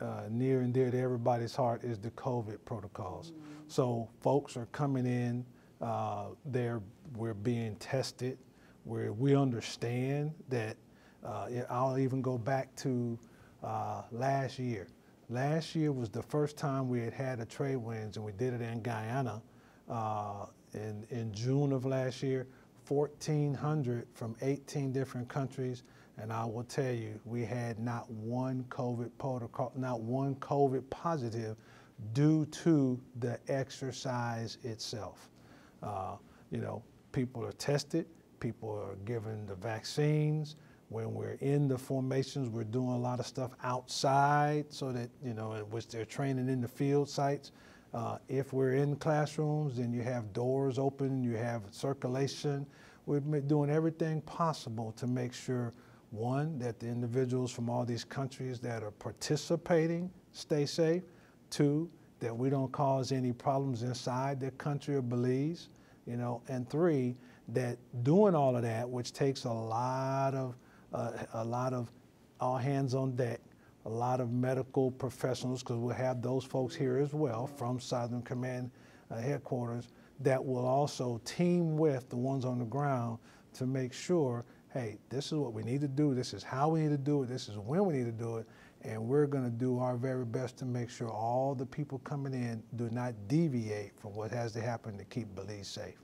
uh, near and dear to everybody's heart is the COVID protocols. So folks are coming in, uh, they're, we're being tested, where we understand that, uh, I'll even go back to uh, last year. Last year was the first time we had had a Tradewinds, and we did it in Guyana uh, in, in June of last year. 1,400 from 18 different countries, and I will tell you, we had not one COVID protocol, not one COVID positive due to the exercise itself. Uh, you know, people are tested, people are given the vaccines. When we're in the formations, we're doing a lot of stuff outside so that, you know, in which they're training in the field sites. Uh, if we're in classrooms, then you have doors open, you have circulation. We're doing everything possible to make sure, one, that the individuals from all these countries that are participating stay safe. Two, that we don't cause any problems inside the country of Belize, you know. And three, that doing all of that, which takes a lot of uh, a lot of all hands on deck, a lot of medical professionals, because we'll have those folks here as well from Southern Command uh, headquarters that will also team with the ones on the ground to make sure, hey, this is what we need to do, this is how we need to do it, this is when we need to do it, and we're going to do our very best to make sure all the people coming in do not deviate from what has to happen to keep Belize safe.